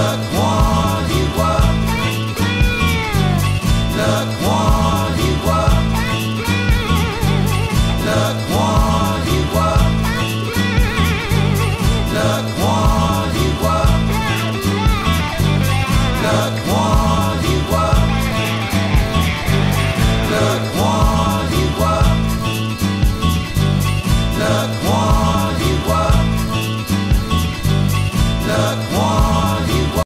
Look what he was. Look